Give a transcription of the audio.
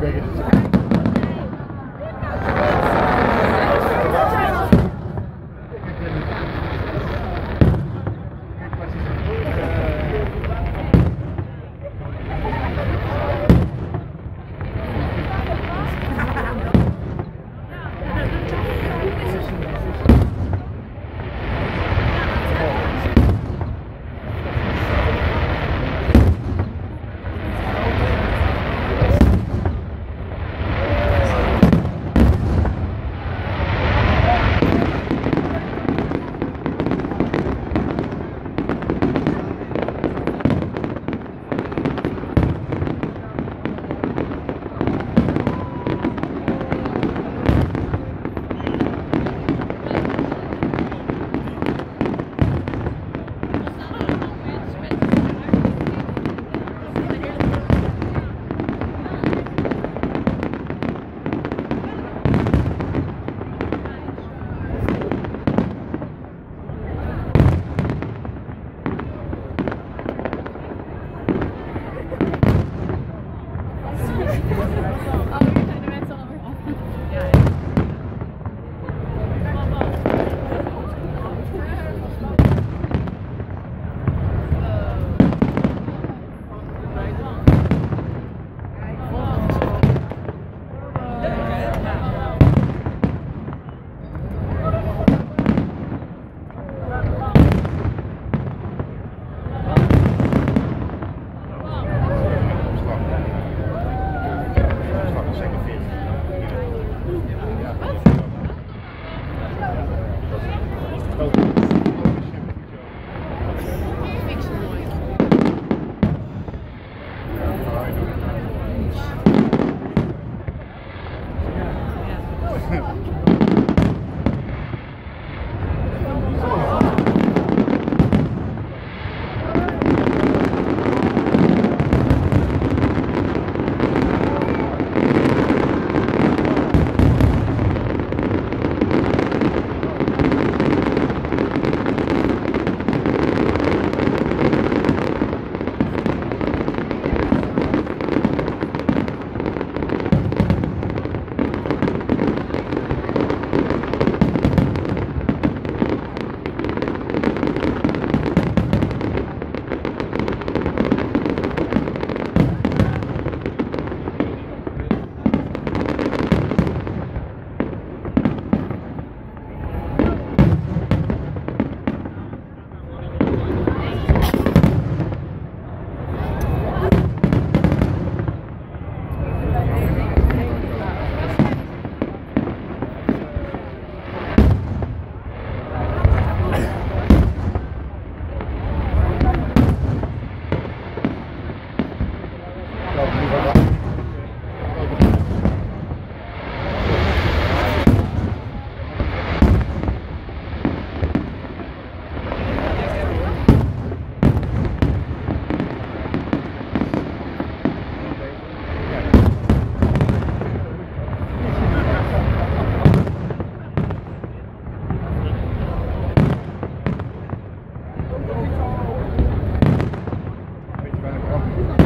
Greg. Beetje weinig